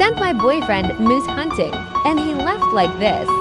sent my boyfriend moose hunting, and he left like this.